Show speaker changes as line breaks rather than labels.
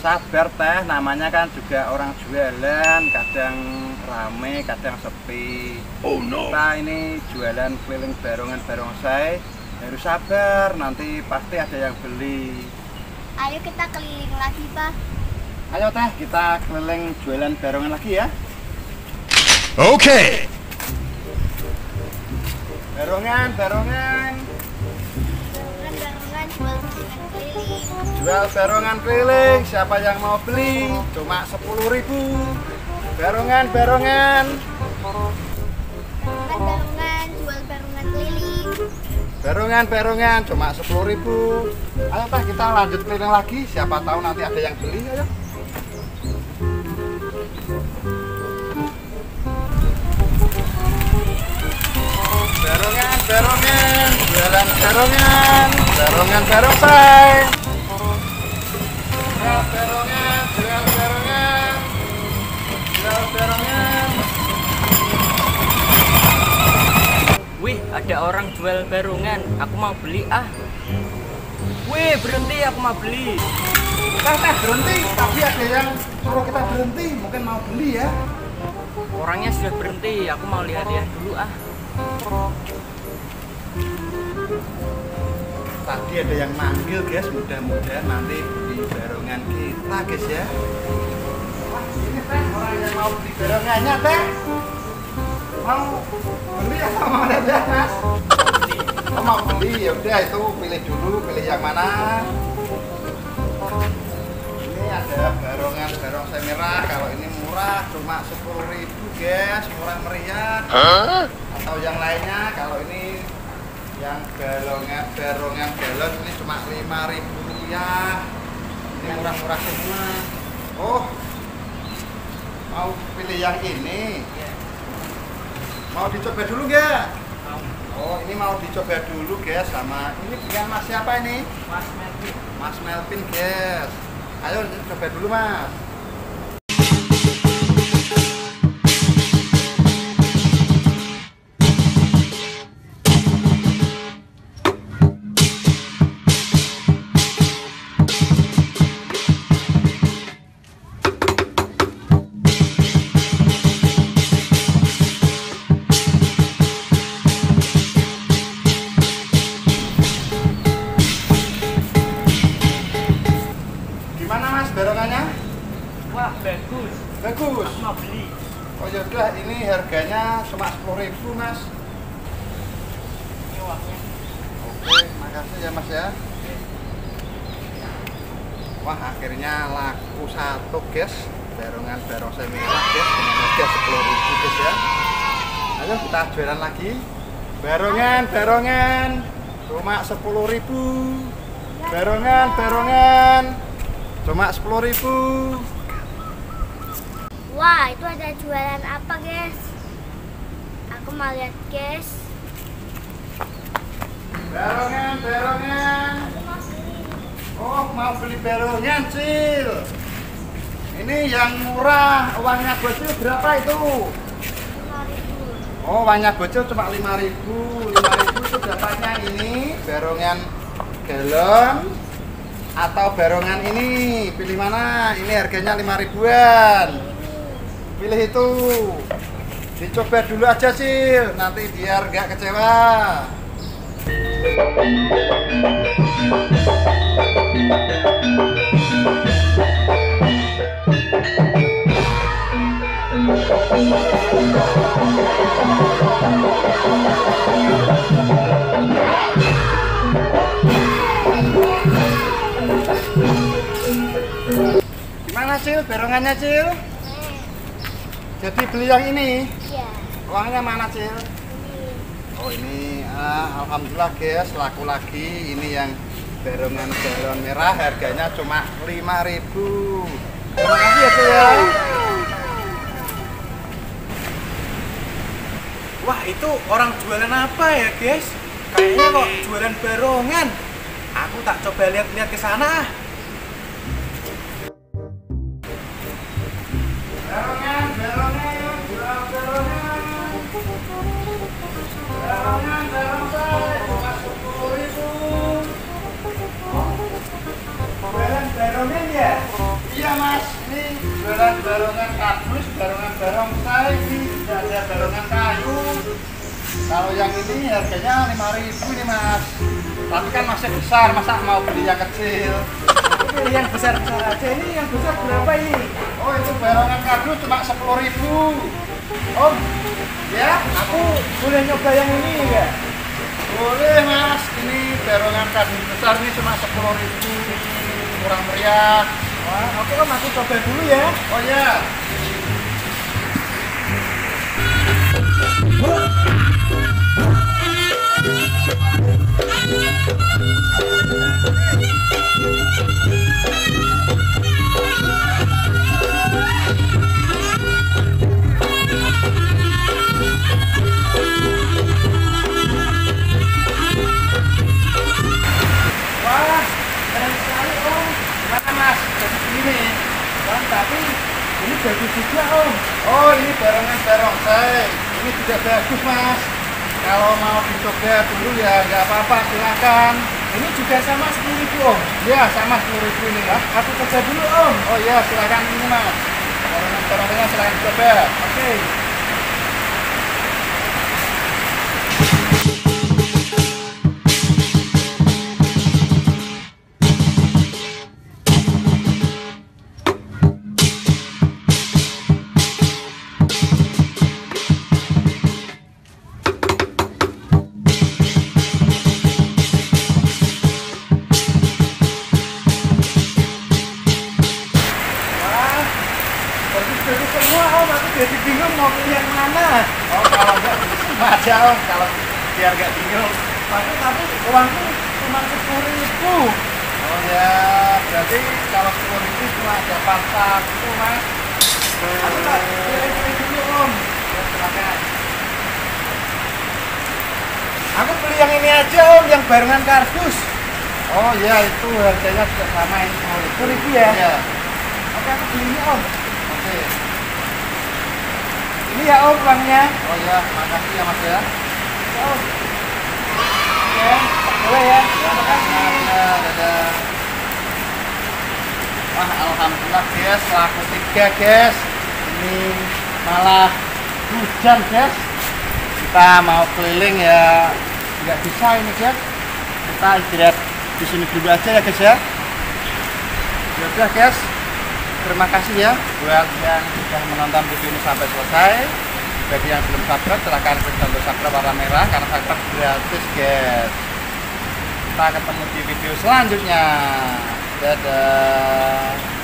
Sabar teh, namanya kan juga orang jualan, kadang rame, kadang sepi. Oh no. Kita ini jualan keliling barongan barongsai, harus sabar, nanti pasti ada yang beli.
Ayo kita keliling lagi Pak.
Ayo teh, kita keliling jualan barongan lagi ya.
Okay.
Barongan, barongan.
Jual
barongan keliling, siapa yang mau beli? Cuma 10.000 ribu. Barongan, barongan.
Jual barungan keliling.
Barongan, barongan, cuma 10.000 ribu. Ayo teh, kita lanjut keliling lagi. Siapa tahu nanti ada yang beli, ayo. Barongan, barongan, jualan barongan, barongan barongsai.
Wih, ada orang jual barungan. Aku mau beli ah. Wih, berhenti aku mau beli.
Teh, teh, berhenti. Tapi ada yang suruh kita berhenti. Mungkin mau beli ya.
Orangnya sudah berhenti. Aku mau lihat-lihat dulu ah.
Tadi ada yang manggil guys. Mudah-mudahan nanti beli barongan kita guys ya. Wah, ini teh orang yang mau beli barongannya teh. Mau beli apa mau ya mas? Oh, mau beli ya udah itu pilih dulu pilih yang mana. Ini ada barongan barongsai merah. Kalau ini murah cuma 10.000 guys, murah meriah. Atau yang lainnya kalau ini yang galongan barongan galon ini cuma 5.000 rupiah. Ini murah-murah semua. Oh, mau pilih yang ini? Mau dicoba dulu nggak? Oh, ini mau dicoba dulu guys sama ini bukan Mas siapa ini?
Mas Melvin.
Mas Melvin guys. Ayo coba dulu Mas.
Wah, bagus.
Bagus.
Aku mau beli.
Oh yaudah ini harganya cuma 10.000 Mas.
Ini uangnya.
Oke, makasih ya Mas ya. Wah akhirnya laku satu guys Barongan barongsai merah guys Dengan harga 10.000 guys ya Ayo kita jualan lagi Barongan, barongan Cuma 10.000 Barongan, barongan Cuma 10.000
Wah itu ada jualan apa guys? Aku mau lihat guys. Mau beli.
Oh mau beli barongan Cil Ini yang murah Uangnya bocil berapa itu?
5.000.
Oh, uangnya bocil cuma 5000 5000 itu dapatnya ini barongan galon atau barongan ini. Pilih mana? Ini harganya 5 ribuan pilih itu. Dicoba dulu aja sih nanti biar nggak kecewa. Gimana sih Berongannya
sih
jadi beli yang ini
iya.
uangnya mana Cil
Ini.
Oh ini ah, alhamdulillah guys laku lagi ini yang berongan galon merah harganya cuma 5000 terima kasih ya Cil ya
Wah itu orang jualan apa ya guys? Kayaknya kok jualan barongan. Aku tak coba lihat-lihat ke sana. Barongan
kardus, barongan barongsai, ini tidak ada barongan kayu. Kalau yang ini harganya 5000 ini mas. Tapi kan masih besar, masa mau beli yang kecil?
Ini yang besar-besar aja. Ini yang besar berapa ini?
Oh itu barongan kardus cuma 10000 Om, ya
Aku boleh nyoba yang ini ya?
boleh mas. Ini barongan kardus besar ini cuma 10000 kurang meriah.
Wah, oke om aku coba dulu ya.
Oh ya,
Wah,
barongsai. Ini juga bagus mas. Kalau mau dicoba dulu ya nggak apa-apa silakan.
Ini juga sama 10 ribu om.
Ya sama sepuluh ribu ini ya.
Aku coba dulu om.
Oh iya silakan ini mas. Barongan barongsainya silakan dicoba.
Oke. Wah, mana.
Oh kalau nggak sama aja om. Kalau biar nggak bingung.
Tapi tapi uangku cuma sepuluh ribu.
Oh ya berarti kalau sepuluh ribu cuma dapat satu mas.
Aku tak pilih-pilih dulu om.
Ya, silakan.
Aku beli yang ini aja om, yang barengan kardus.
Oh iya itu harganya sama ini
sepuluh ribu. Ya?
Iya.
Oke aku beli ini om.
Oke.
Ini ya om uangnya.
Oh ya makasih ya mas ya.
Ya, om. Ya, boleh ya. Terima kasih.
Ya, dadah. Wah, alhamdulillah guys, laku tiga guys. Ini malah hujan guys. Kita mau keliling ya nggak bisa ini guys. Kita istirahat di sini dulu aja ya guys ya. Ya udah guys. Terima kasih ya buat yang sudah menonton video ini sampai selesai. Bagi yang belum subscribe silahkan klik tombol subscribe warna merah karena subscribe gratis guys. Kita ketemu di video selanjutnya. Dadah